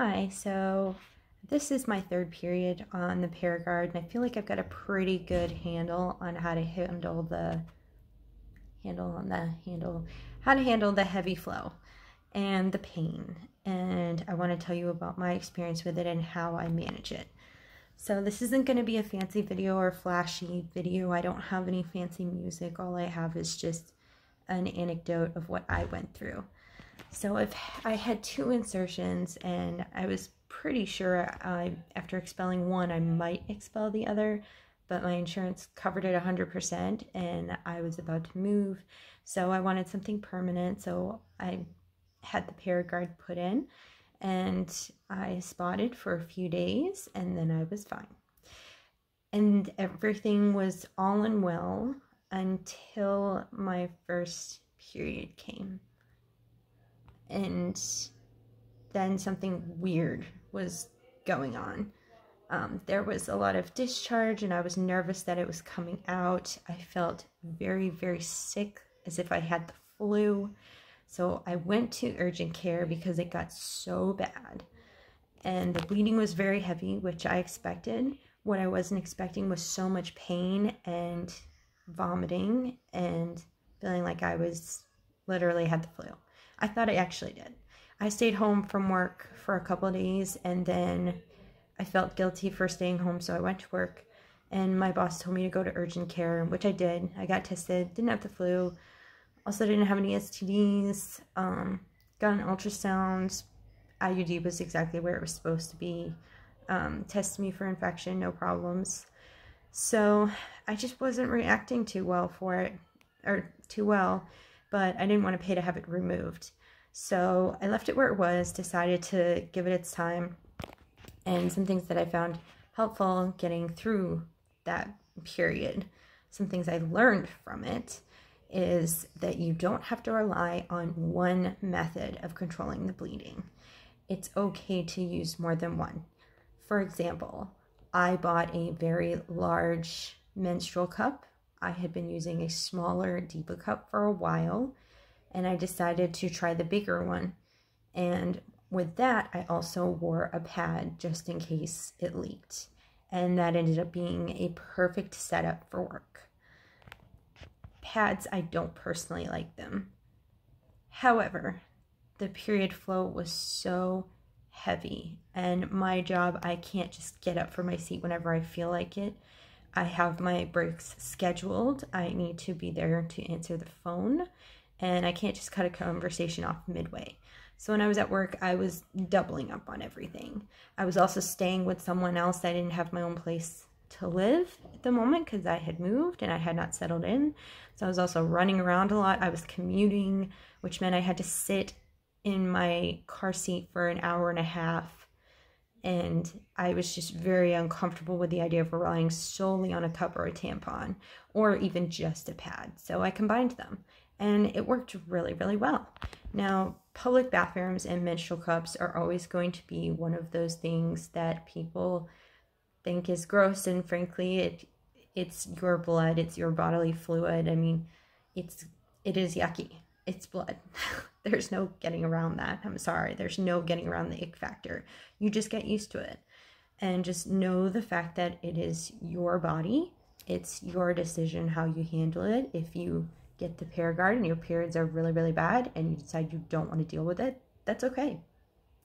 Hi, so this is my third period on the Paragard, and I feel like I've got a pretty good handle on how to handle the handle on the handle how to handle the heavy flow and the pain. And I want to tell you about my experience with it and how I manage it. So this isn't going to be a fancy video or flashy video. I don't have any fancy music. All I have is just an anecdote of what I went through. So if I had two insertions and I was pretty sure I, after expelling one, I might expel the other, but my insurance covered it 100% and I was about to move. So I wanted something permanent. So I had the Paragard put in and I spotted for a few days and then I was fine. And everything was all in well until my first period came and then something weird was going on. Um, there was a lot of discharge, and I was nervous that it was coming out. I felt very, very sick, as if I had the flu. So I went to urgent care because it got so bad. And the bleeding was very heavy, which I expected. What I wasn't expecting was so much pain and vomiting and feeling like I was literally had the flu. I thought I actually did. I stayed home from work for a couple days and then I felt guilty for staying home, so I went to work and my boss told me to go to urgent care, which I did. I got tested, didn't have the flu, also didn't have any STDs, um, got an ultrasound. IUD was exactly where it was supposed to be. Um, tested me for infection, no problems. So I just wasn't reacting too well for it, or too well but I didn't want to pay to have it removed. So I left it where it was, decided to give it its time, and some things that I found helpful getting through that period. Some things I learned from it is that you don't have to rely on one method of controlling the bleeding. It's okay to use more than one. For example, I bought a very large menstrual cup I had been using a smaller Diva cup for a while and I decided to try the bigger one. And with that, I also wore a pad just in case it leaked. And that ended up being a perfect setup for work. Pads, I don't personally like them. However, the period flow was so heavy and my job, I can't just get up from my seat whenever I feel like it. I have my breaks scheduled. I need to be there to answer the phone, and I can't just cut a conversation off midway. So when I was at work, I was doubling up on everything. I was also staying with someone else. I didn't have my own place to live at the moment because I had moved and I had not settled in. So I was also running around a lot. I was commuting, which meant I had to sit in my car seat for an hour and a half and I was just very uncomfortable with the idea of relying solely on a cup or a tampon or even just a pad. So I combined them and it worked really, really well. Now, public bathrooms and menstrual cups are always going to be one of those things that people think is gross and frankly it it's your blood, it's your bodily fluid. I mean, it's it is yucky. It's blood. There's no getting around that. I'm sorry. There's no getting around the ick factor. You just get used to it. And just know the fact that it is your body. It's your decision how you handle it. If you get the Paragard and your periods are really, really bad and you decide you don't want to deal with it, that's okay.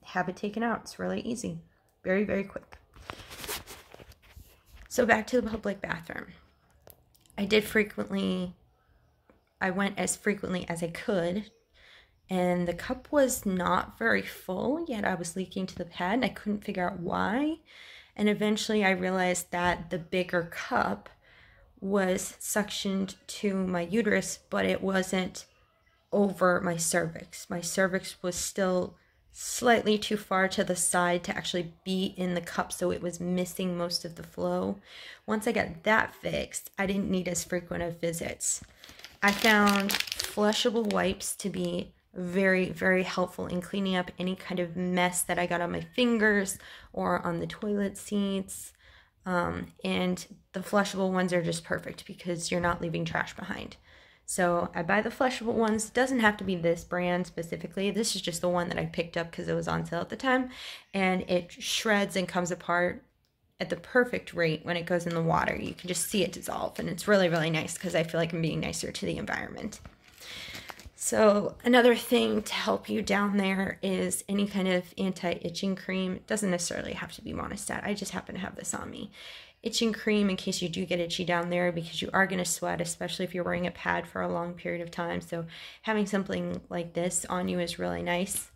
Have it taken out. It's really easy. Very, very quick. So back to the public bathroom. I did frequently, I went as frequently as I could and the cup was not very full yet i was leaking to the pad and i couldn't figure out why. And eventually i realized that the bigger cup was suctioned to my uterus but it wasn't over my cervix. My cervix was still slightly too far to the side to actually be in the cup so it was missing most of the flow. Once i got that fixed i didn't need as frequent of visits. I found flushable wipes to be very, very helpful in cleaning up any kind of mess that I got on my fingers or on the toilet seats. Um, and the flushable ones are just perfect because you're not leaving trash behind. So I buy the flushable ones. It doesn't have to be this brand specifically. This is just the one that I picked up because it was on sale at the time. And it shreds and comes apart at the perfect rate when it goes in the water. You can just see it dissolve. And it's really, really nice because I feel like I'm being nicer to the environment. So another thing to help you down there is any kind of anti-itching cream. It doesn't necessarily have to be Monistat. I just happen to have this on me. Itching cream in case you do get itchy down there because you are going to sweat, especially if you're wearing a pad for a long period of time. So having something like this on you is really nice.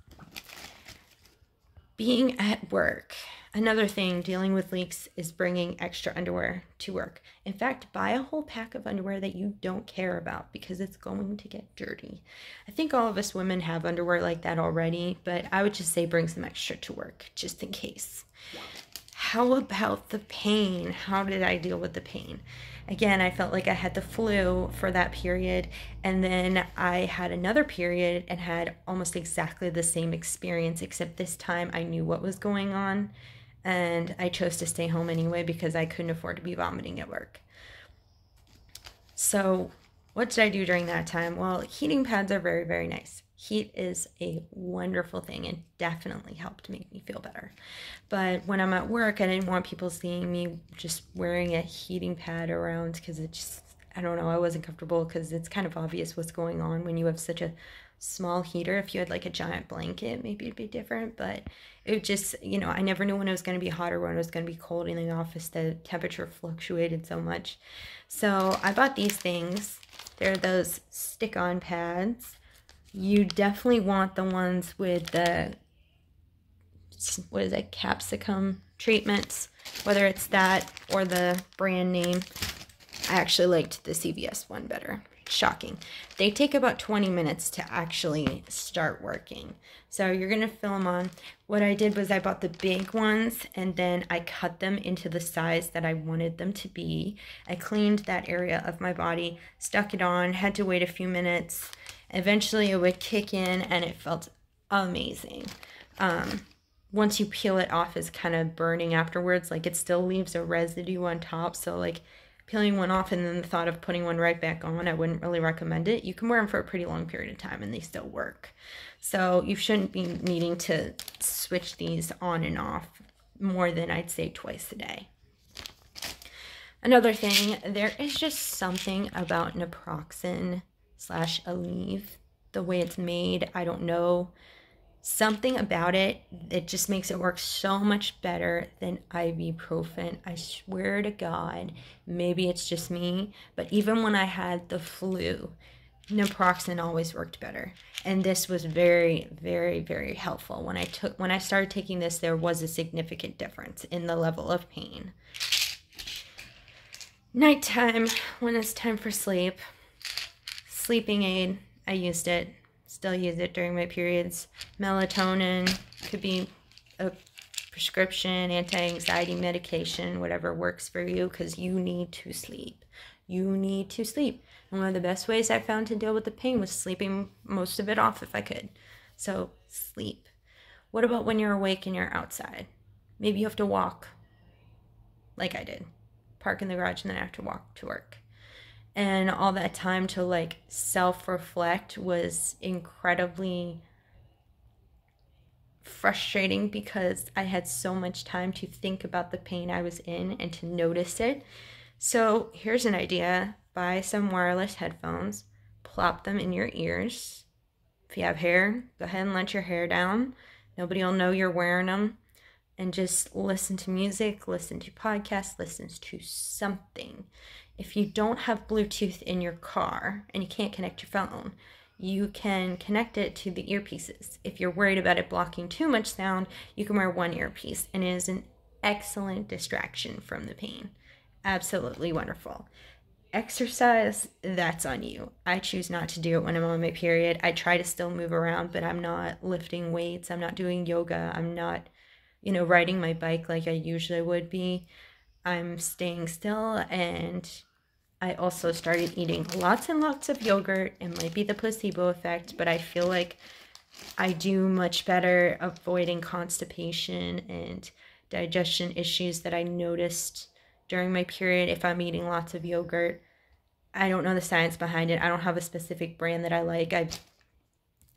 Being at work. Another thing dealing with leaks is bringing extra underwear to work. In fact, buy a whole pack of underwear that you don't care about because it's going to get dirty. I think all of us women have underwear like that already, but I would just say bring some extra to work just in case. How about the pain? How did I deal with the pain? Again, I felt like I had the flu for that period, and then I had another period and had almost exactly the same experience, except this time I knew what was going on and I chose to stay home anyway because I couldn't afford to be vomiting at work. So, what did I do during that time? Well, heating pads are very, very nice. Heat is a wonderful thing and definitely helped make me feel better. But when I'm at work, I didn't want people seeing me just wearing a heating pad around because it just, I don't know, I wasn't comfortable because it's kind of obvious what's going on when you have such a small heater. If you had like a giant blanket, maybe it'd be different. But it just, you know, I never knew when it was going to be hot or when it was going to be cold in the office. The temperature fluctuated so much. So I bought these things. They're those stick on pads. You definitely want the ones with the, what is it, capsicum treatments, whether it's that or the brand name. I actually liked the CVS one better shocking. They take about 20 minutes to actually start working. So you're going to fill them on. What I did was I bought the big ones and then I cut them into the size that I wanted them to be. I cleaned that area of my body, stuck it on, had to wait a few minutes. Eventually it would kick in and it felt amazing. Um, once you peel it off is kind of burning afterwards. Like it still leaves a residue on top. So like peeling one off and then the thought of putting one right back on, I wouldn't really recommend it. You can wear them for a pretty long period of time and they still work. So you shouldn't be needing to switch these on and off more than I'd say twice a day. Another thing, there is just something about naproxen slash Aleve, the way it's made. I don't know something about it that just makes it work so much better than ibuprofen. I swear to God, maybe it's just me, but even when I had the flu, naproxen always worked better. And this was very, very, very helpful. When I took when I started taking this, there was a significant difference in the level of pain. Nighttime, when it's time for sleep, sleeping aid, I used it still use it during my periods. Melatonin could be a prescription, anti-anxiety medication, whatever works for you because you need to sleep. You need to sleep. And one of the best ways I found to deal with the pain was sleeping most of it off if I could. So sleep. What about when you're awake and you're outside? Maybe you have to walk like I did. Park in the garage and then I have to walk to work and all that time to like self reflect was incredibly frustrating because I had so much time to think about the pain I was in and to notice it. So here's an idea buy some wireless headphones, plop them in your ears. If you have hair, go ahead and let your hair down. Nobody will know you're wearing them. And just listen to music, listen to podcasts, listen to something if you don't have Bluetooth in your car and you can't connect your phone, you can connect it to the earpieces. If you're worried about it blocking too much sound, you can wear one earpiece, and it is an excellent distraction from the pain. Absolutely wonderful. Exercise, that's on you. I choose not to do it when I'm on my period. I try to still move around, but I'm not lifting weights. I'm not doing yoga. I'm not, you know, riding my bike like I usually would be. I'm staying still and I also started eating lots and lots of yogurt. It might be the placebo effect, but I feel like I do much better avoiding constipation and digestion issues that I noticed during my period if I'm eating lots of yogurt. I don't know the science behind it. I don't have a specific brand that I like. I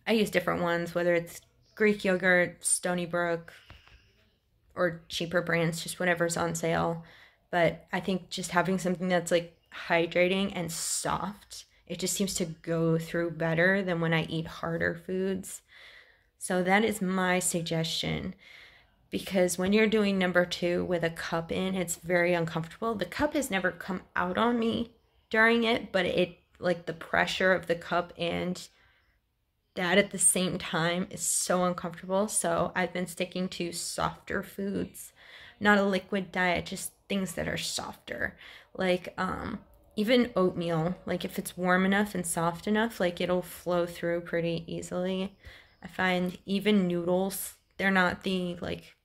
I use different ones, whether it's Greek yogurt, Stony Brook, or cheaper brands, just whatever's on sale. But I think just having something that's like hydrating and soft, it just seems to go through better than when I eat harder foods. So that is my suggestion because when you're doing number two with a cup in, it's very uncomfortable. The cup has never come out on me during it, but it like the pressure of the cup and that at the same time is so uncomfortable. So I've been sticking to softer foods, not a liquid diet, just things that are softer. Like um even oatmeal, like if it's warm enough and soft enough, like it'll flow through pretty easily. I find even noodles, they're not the like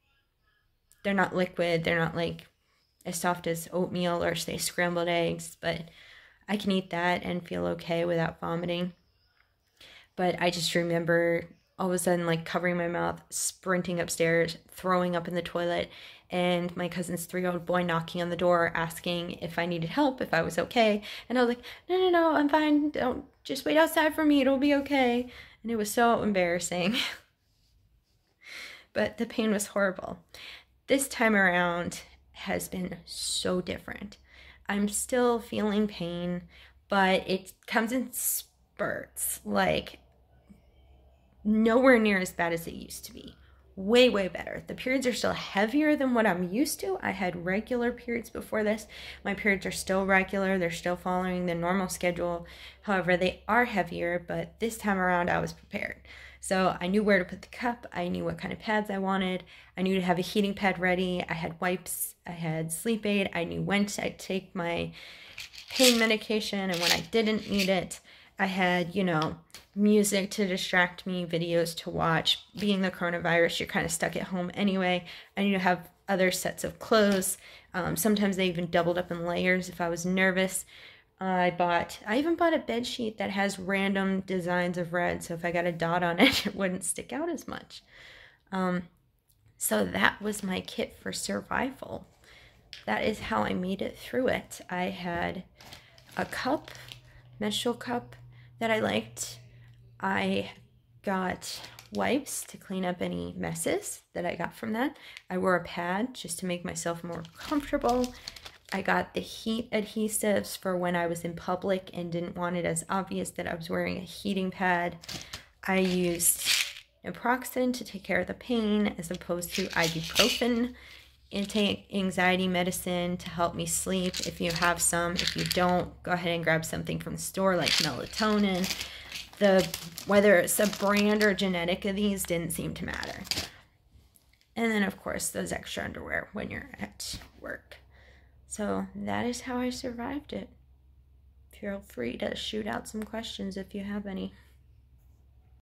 they're not liquid, they're not like as soft as oatmeal or say scrambled eggs, but I can eat that and feel okay without vomiting. But I just remember all of a sudden like covering my mouth, sprinting upstairs, throwing up in the toilet, and my cousin's three year old boy knocking on the door asking if I needed help, if I was okay. And I was like, no, no, no, I'm fine. Don't just wait outside for me. It'll be okay. And it was so embarrassing. but the pain was horrible this time around has been so different. I'm still feeling pain, but it comes in spurts, like nowhere near as bad as it used to be. Way, way better. The periods are still heavier than what I'm used to. I had regular periods before this. My periods are still regular, they're still following the normal schedule. However, they are heavier, but this time around I was prepared. So I knew where to put the cup. I knew what kind of pads I wanted. I knew to have a heating pad ready. I had wipes. I had sleep aid. I knew when to take my pain medication and when I didn't need it. I had, you know, music to distract me, videos to watch. Being the coronavirus, you're kind of stuck at home anyway. I need to have other sets of clothes. Um, sometimes they even doubled up in layers if I was nervous. I bought, I even bought a bed sheet that has random designs of red. So if I got a dot on it, it wouldn't stick out as much. Um, so that was my kit for survival. That is how I made it through it. I had a cup, menstrual cup that I liked. I got wipes to clean up any messes that I got from that. I wore a pad just to make myself more comfortable. I got the heat adhesives for when I was in public and didn't want it as obvious that I was wearing a heating pad. I used naproxen to take care of the pain as opposed to ibuprofen anti-anxiety medicine to help me sleep if you have some if you don't go ahead and grab something from the store like melatonin the whether it's a brand or genetic of these didn't seem to matter and then of course those extra underwear when you're at work so that is how I survived it. Feel free to shoot out some questions if you have any.